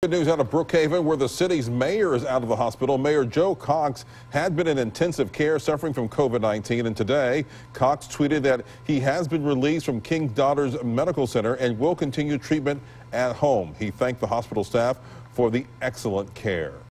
Good news out of Brookhaven, where the city's mayor is out of the hospital. Mayor Joe Cox had been in intensive care suffering from COVID-19, and today Cox tweeted that he has been released from King Daughters Medical Center and will continue treatment at home. He thanked the hospital staff for the excellent care.